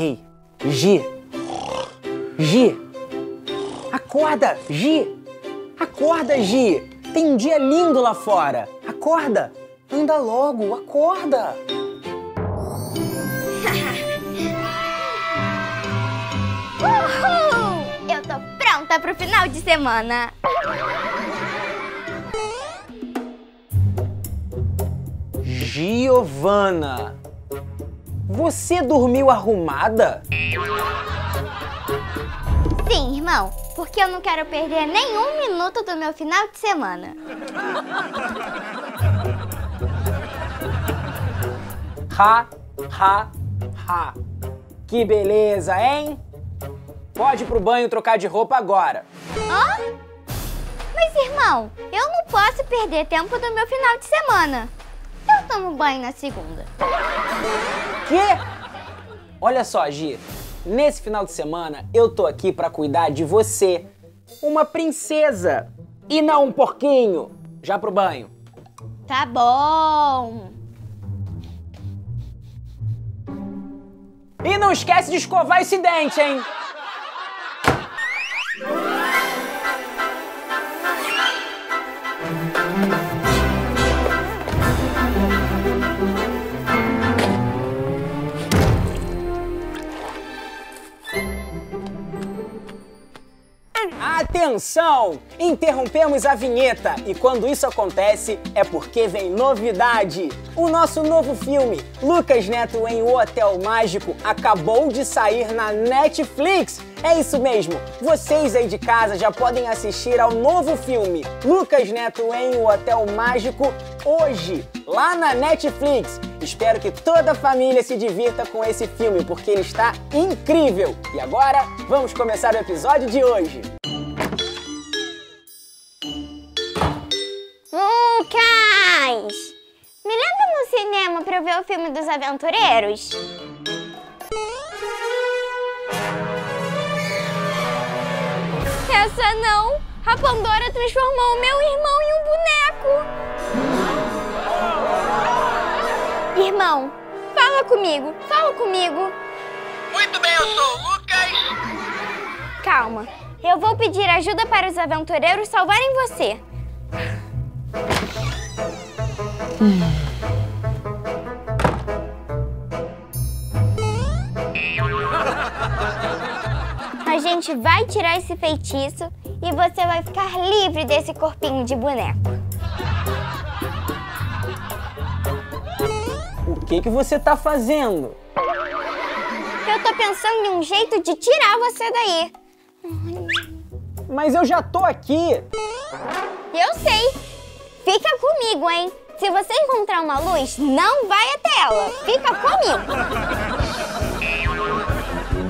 Ei, Gi! Gi! Acorda, Gi! Acorda, Gi! Tem um dia lindo lá fora! Acorda! Anda logo, acorda! Uhul! Eu tô pronta pro final de semana. Giovana! Você dormiu arrumada? Sim, irmão, porque eu não quero perder nenhum minuto do meu final de semana. Ha, ha, ha. Que beleza, hein? Pode ir pro banho trocar de roupa agora. Hã? Mas, irmão, eu não posso perder tempo do meu final de semana. Eu tomo banho na segunda. Quê? Olha só, Gi. Nesse final de semana eu tô aqui pra cuidar de você. Uma princesa. E não um porquinho. Já pro banho. Tá bom. E não esquece de escovar esse dente, hein? Atenção! Interrompemos a vinheta e quando isso acontece é porque vem novidade. O nosso novo filme, Lucas Neto em O Hotel Mágico, acabou de sair na Netflix. É isso mesmo, vocês aí de casa já podem assistir ao novo filme Lucas Neto em O Hotel Mágico hoje, lá na Netflix. Espero que toda a família se divirta com esse filme, porque ele está incrível. E agora, vamos começar o episódio de hoje. Lucas! Me leva no cinema pra eu ver o filme dos aventureiros? Essa não! A Pandora transformou o meu irmão em um boneco! Irmão, fala comigo, fala comigo. Muito bem, eu sou o Lucas. Calma, eu vou pedir ajuda para os aventureiros salvarem você. A gente vai tirar esse feitiço e você vai ficar livre desse corpinho de boneco. O que que você tá fazendo? Eu tô pensando em um jeito de tirar você daí. Mas eu já tô aqui. Eu sei. Fica comigo, hein? Se você encontrar uma luz, não vai até ela. Fica comigo.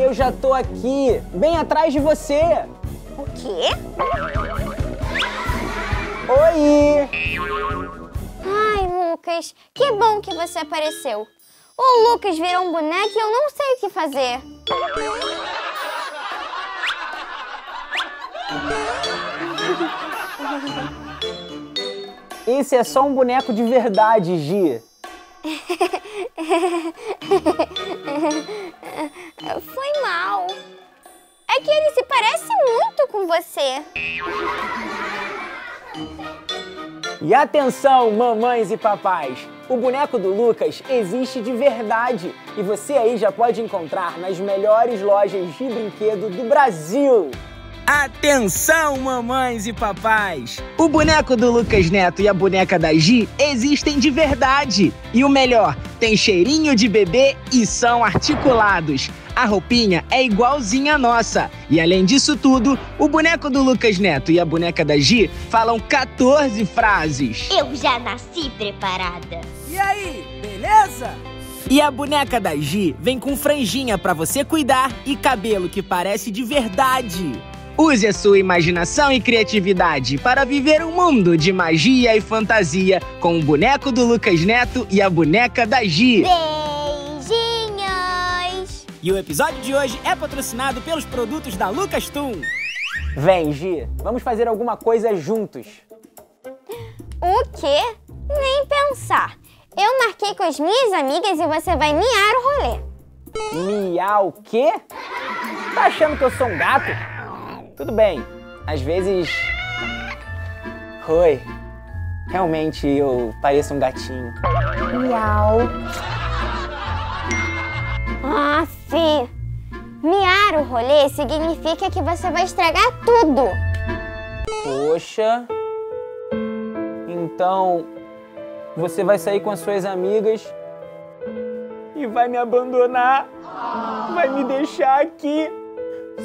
Eu já tô aqui, bem atrás de você. O quê? Oi! Ai, Lucas, que bom que você apareceu. O Lucas virou um boneco e eu não sei o que fazer. Esse é só um boneco de verdade, Gi. Foi mal. É que ele se parece muito com você. E atenção, mamães e papais! O boneco do Lucas existe de verdade e você aí já pode encontrar nas melhores lojas de brinquedo do Brasil. Atenção, mamães e papais! O boneco do Lucas Neto e a boneca da Gi existem de verdade. E o melhor, tem cheirinho de bebê e são articulados. A roupinha é igualzinha à nossa. E além disso tudo, o boneco do Lucas Neto e a boneca da Gi falam 14 frases. Eu já nasci preparada. E aí, beleza? E a boneca da Gi vem com franjinha pra você cuidar e cabelo que parece de verdade. Use a sua imaginação e criatividade para viver um mundo de magia e fantasia com o boneco do Lucas Neto e a boneca da Gi. Beijinhos! E o episódio de hoje é patrocinado pelos produtos da Lucas Tum. Vem, Gi, vamos fazer alguma coisa juntos. O quê? Nem pensar. Eu marquei com as minhas amigas e você vai miar o rolê. Miar o quê? Tá achando que eu sou um gato? Tudo bem, às vezes. Oi. Realmente eu pareço um gatinho. Miau. Ah, Fê. Miar o rolê significa que você vai estragar tudo. Poxa. Então, você vai sair com as suas amigas e vai me abandonar. Vai me deixar aqui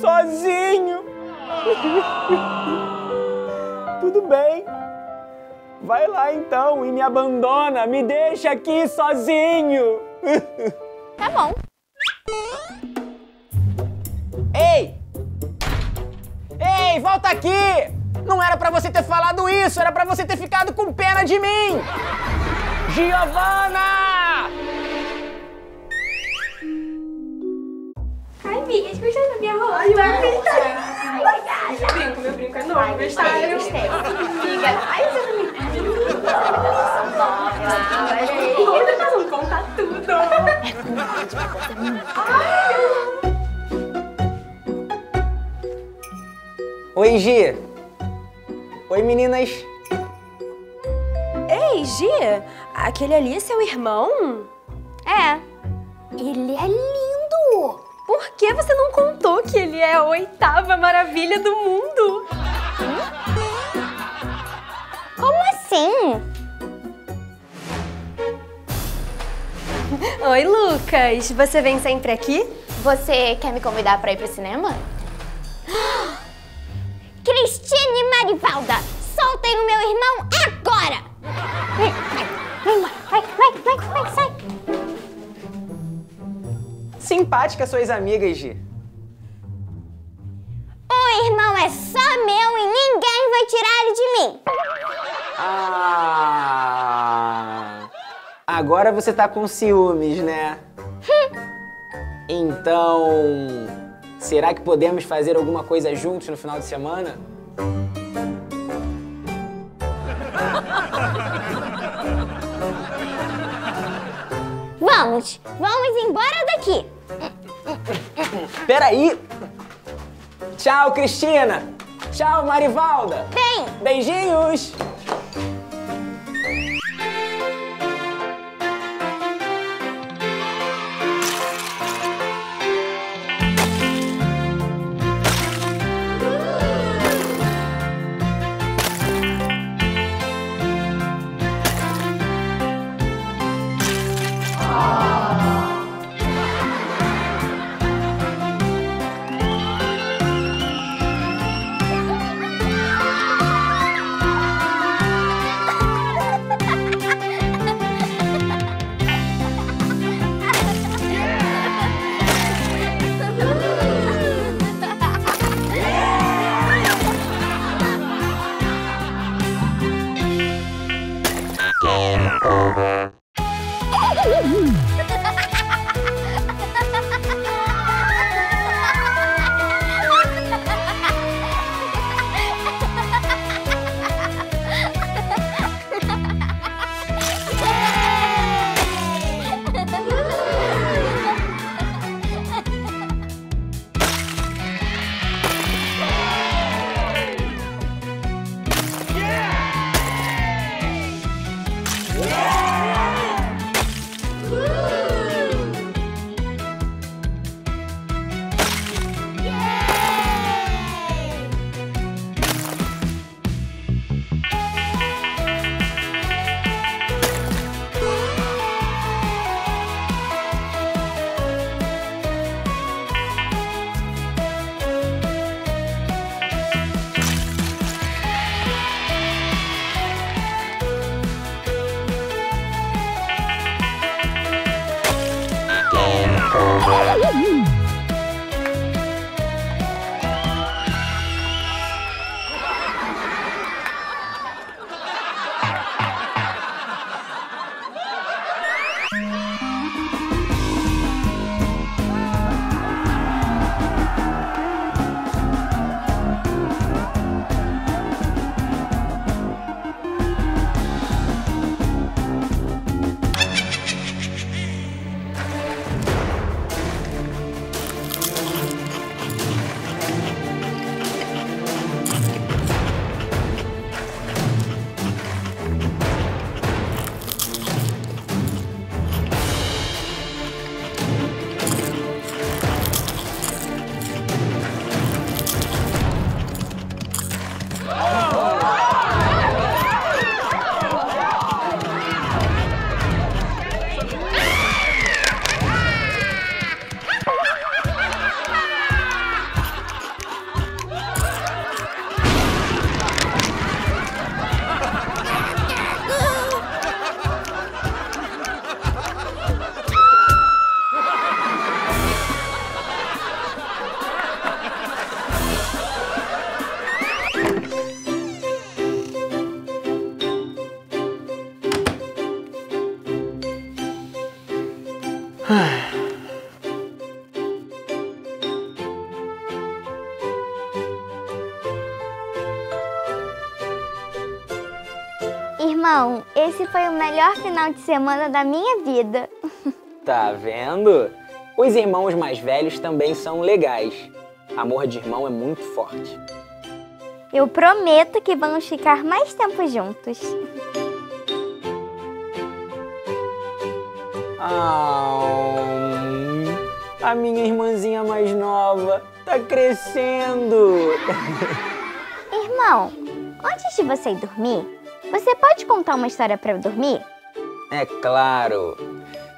sozinho. Tudo bem. Vai lá então e me abandona, me deixa aqui sozinho. Tá bom. Ei! Ei, volta aqui! Não era pra você ter falado isso, era pra você ter ficado com pena de mim! Giovana! Ai, amigas, gostaram da minha roupa? Ai, vai acreditar. Meu brinco, meu brinco é novo. Gostaram? Gostei. Amiga, ai, você não me Nós vamos contar tudo. Oi, Gi! Oi, meninas! Ei, Gia, aquele ali é seu irmão? Que você não contou que ele é a oitava maravilha do mundo? Como assim? Oi, Lucas. Você vem sempre aqui? Você quer me convidar pra ir pro cinema? Cristine Marivalda, soltem o meu irmão agora! Vem, vai, vai, vai, vai, vai, vai, sai! Simpáticas suas amigas, Gi. O irmão é só meu e ninguém vai tirar ele de mim! Ah! Agora você tá com ciúmes, né? Então, será que podemos fazer alguma coisa juntos no final de semana? Vamos, vamos embora daqui! Peraí! Tchau, Cristina! Tchau, Marivalda! Vem! Beijinhos! Woo! Esse foi o melhor final de semana da minha vida. Tá vendo? Os irmãos mais velhos também são legais. Amor de irmão é muito forte. Eu prometo que vamos ficar mais tempo juntos. Ah, a minha irmãzinha mais nova tá crescendo. Irmão, antes de você ir dormir, você pode contar uma história para dormir? É claro.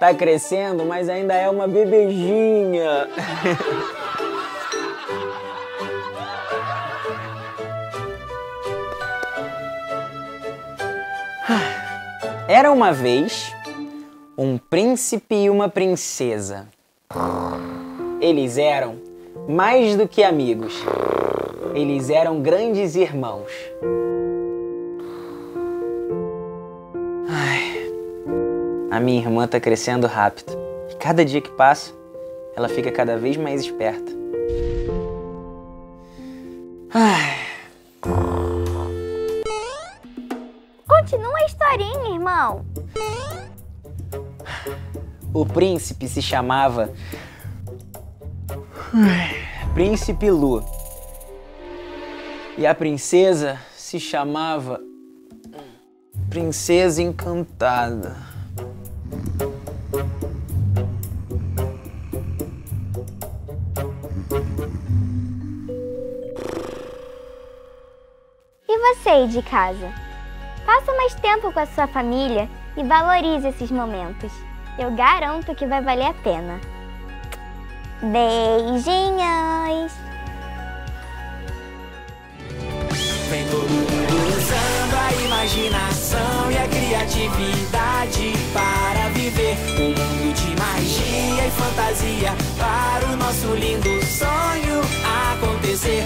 Tá crescendo, mas ainda é uma bebejinha. Era uma vez um príncipe e uma princesa. Eles eram mais do que amigos. Eles eram grandes irmãos. A minha irmã tá crescendo rápido. E cada dia que passa, ela fica cada vez mais esperta. Ai, Continua a historinha, irmão. o príncipe se chamava Príncipe Lu. E a princesa se chamava Princesa Encantada. Você aí de casa? Faça mais tempo com a sua família e valorize esses momentos. Eu garanto que vai valer a pena. Beijinhos! Vem todo mundo usando a imaginação e a criatividade para viver um mundo de magia e fantasia para o nosso lindo sonho acontecer.